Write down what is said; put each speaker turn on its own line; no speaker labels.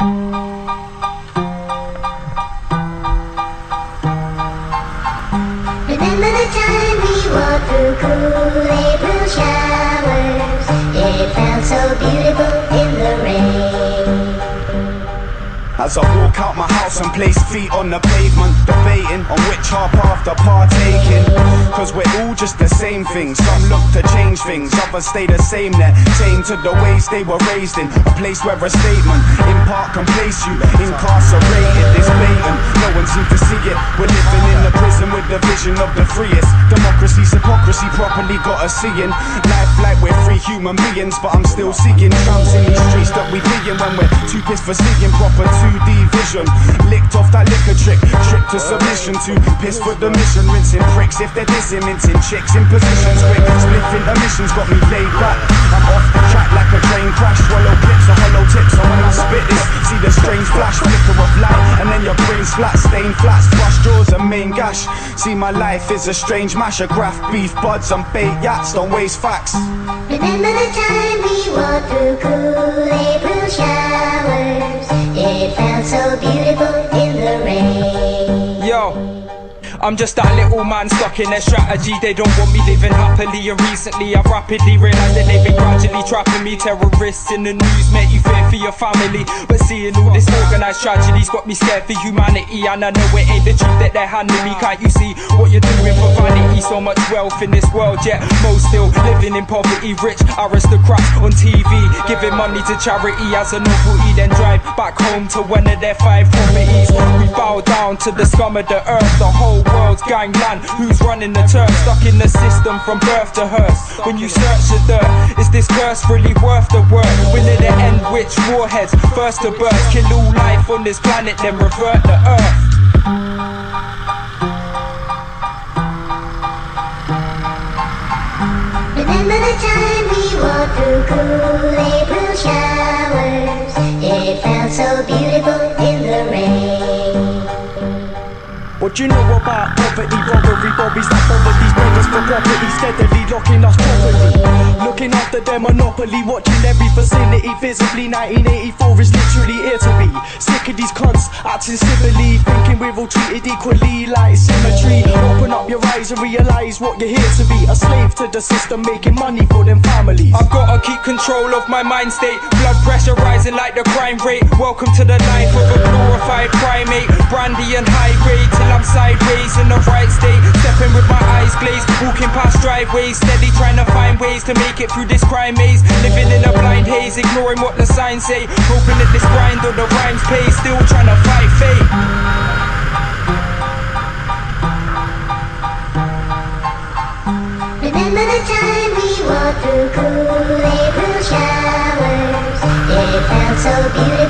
Remember the time we walked through cool April showers? It felt so beautiful in the rain.
As I walk out my house and place feet on the pavement Debating on which half partake in Cause we're all just the same thing. Some look to change things, others stay the same. They're tame to the ways they were raised in. A place where a statement in part can place you. Incarcerated, this blatant No one seems to see it. We're living in a prison with the vision of the freest. Democracy's hypocrisy properly got us seeing. Life like we're free human beings But I'm still seeking. Tramps in these streets that we be in When we're too pissed for seeing. Proper 2D vision. Licked off that liquor trick to submission to piss for the mission Rinsing pricks if they're dissing Mincing chicks in positions Quick spliffing emissions. Got me laid back. I'm off the track like a train crash. Swallow clips or hollow tips And when I spit this See the strange flash Flicker of light And then your brain's flat Stain flats Flush jaws and main gash. See my life is a strange mash of graph Beef buds and bait yachts Don't waste facts.
Remember the time we walked through cool April showers? It felt so beautiful in the rain.
Yo. I'm just that little man stuck in their strategy. They don't want me living happily. And recently, I've rapidly realized that they've been gradually trapping me. Terrorists in the news make you fear for your family. But seeing all this organized tragedy's got me scared for humanity. And I know it ain't the truth that they're handing me. Can't you see what you're doing for vanity? So much wealth in this world, yet most still living in poverty. Rich aristocrats on TV giving money to charity as a novelty. Then drive back home to one of their five properties. We bow down to the scum of the earth. The whole world's gangland. Who's running the turf? Stuck in the system from birth to hearse. When you search the dirt, is this curse really worth the work? Will it end which warheads first to burst? Kill all life on this planet, then revert the earth.
Remember the time we walked through cool April showers? It felt so beautiful
What you know about poverty, robbery, bobbies that bother these brothers for property Steadily locking us properly Looking after their monopoly Watching every facility visibly 1984 is literally here to be Sick of these cunts acting civilly Thinking we're all treated equally like symmetry Open up your eyes and realise what you're here to be A slave to the system making money for them families
I've gotta keep control of my mind state. Blood pressure rising like the crime rate. Welcome to the life of a glorified primate. Brandy and high grade till I'm sideways in the right state. Stepping with my eyes glazed, walking past driveways. Steady trying to find ways to make it through this crime maze. Living in a blind haze, ignoring what the signs say. Hoping that this grind or the rhymes pay. Still trying to fight fate.
Remember the time we walked through cool April showers? It felt so beautiful